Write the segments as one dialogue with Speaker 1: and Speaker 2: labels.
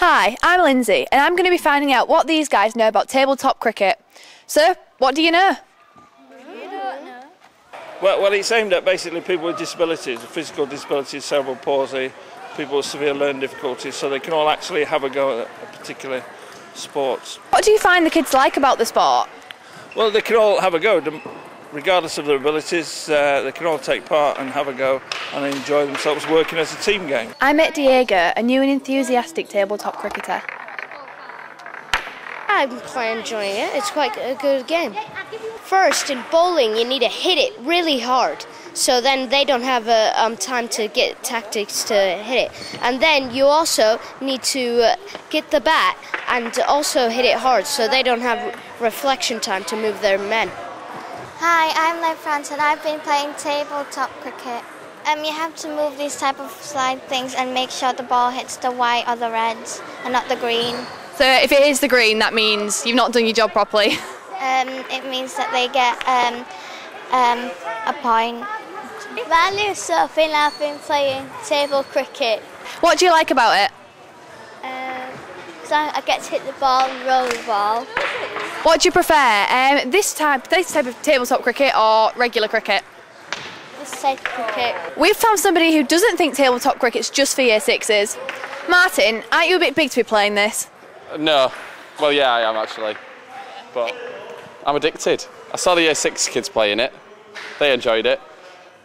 Speaker 1: Hi, I'm Lindsay, and I'm going to be finding out what these guys know about tabletop cricket. So, what do you know? You don't know.
Speaker 2: Well, well, it's aimed at basically people with disabilities, physical disabilities, cerebral palsy, people with severe learning difficulties, so they can all actually have a go at a particular sport.
Speaker 1: What do you find the kids like about the sport?
Speaker 2: Well, they can all have a go, regardless of their abilities. Uh, they can all take part and have a go and enjoy themselves working as a team game.
Speaker 1: I met Diego, a new and enthusiastic tabletop cricketer.
Speaker 3: I'm quite enjoying it. It's quite a good game. First, in bowling, you need to hit it really hard. So then they don't have uh, um, time to get tactics to hit it. And then you also need to uh, get the bat and also hit it hard so they don't have reflection time to move their men.
Speaker 4: Hi, I'm Lev France and I've been playing tabletop cricket. Um, you have to move these type of slide things and make sure the ball hits the white or the reds and not the green.
Speaker 1: So, if it is the green, that means you've not done your job properly.
Speaker 4: Um, it means that they get um, um, a point.
Speaker 5: My new surfing, I've been playing table cricket.
Speaker 1: What do you like about it?
Speaker 5: Because I, I get to hit the ball and roll the ball.
Speaker 1: What do you prefer? Um, this type, this type of tabletop cricket or regular cricket?
Speaker 5: This type of cricket.
Speaker 1: We've found somebody who doesn't think tabletop cricket's just for year sixes. Martin, aren't you a bit big to be playing this?
Speaker 6: No. Well, yeah, I am actually. But I'm addicted. I saw the year six kids playing it. They enjoyed it.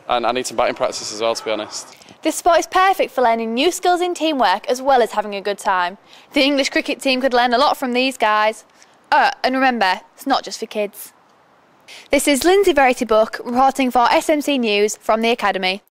Speaker 6: And I need some batting practice as well, to be honest.
Speaker 1: This sport is perfect for learning new skills in teamwork as well as having a good time. The English cricket team could learn a lot from these guys. Oh, and remember, it's not just for kids. This is Lindsay Verity Book reporting for SMC News from the Academy.